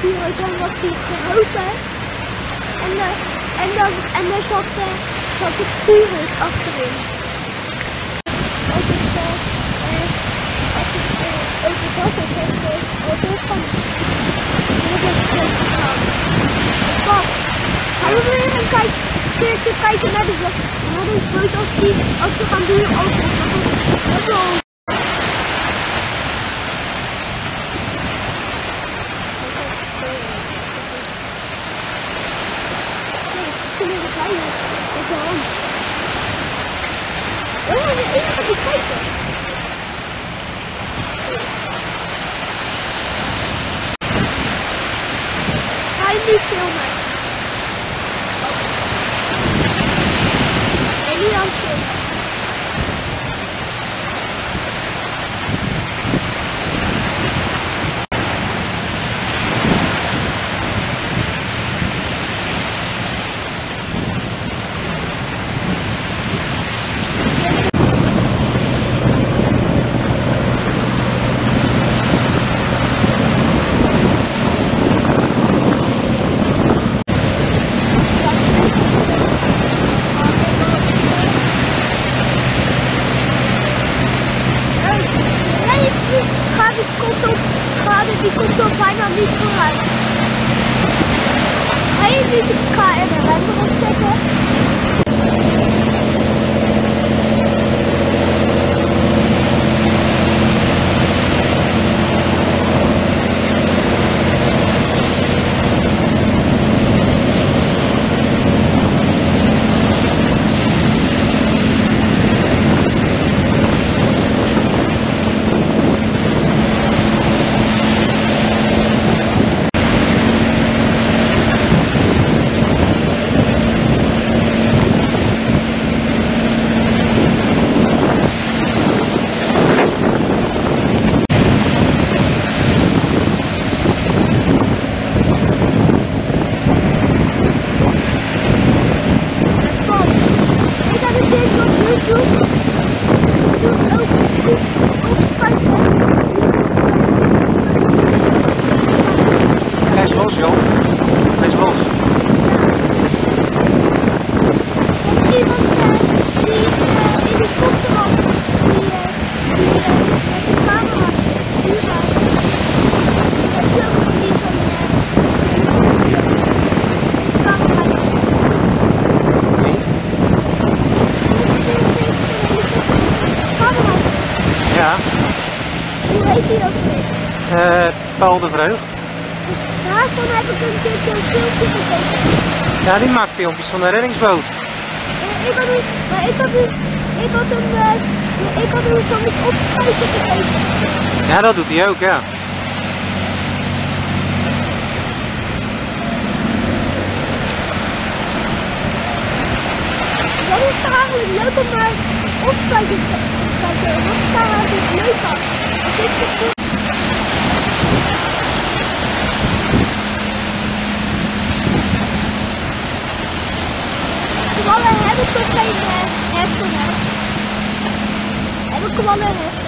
bureau was die geholpen. En, de, en, dan, en daar zat, de, zat de stuurhut achterin. Als ik eh, het, eh, over dat dak is was zo van. Dit ik het gedaan. Pap, gaan we weer een kijk, keertje kijken naar de, naar de boot als, die, als we gaan doen als we gaan doen. Oh, we even die kijken. Ga je you caught in a rental ticket. Heet die ook weer? Eh, Paul de Vreugd. Daarvan heb ik een keertje een filmpje gekeken. Ja, die maakt filmpjes van de reddingsboot. Eh, ik had een, maar ik had een, ik had een, uh, ik had een van het opschuiven gekeken. Ja, dat doet hij ook, ja. Wat is er eigenlijk leuk om naar kijken? Wat is daar eigenlijk leuk aan? Wat is het. Kwallen hebben toch geen uh, hersenen? Hebben kwallen hersenen?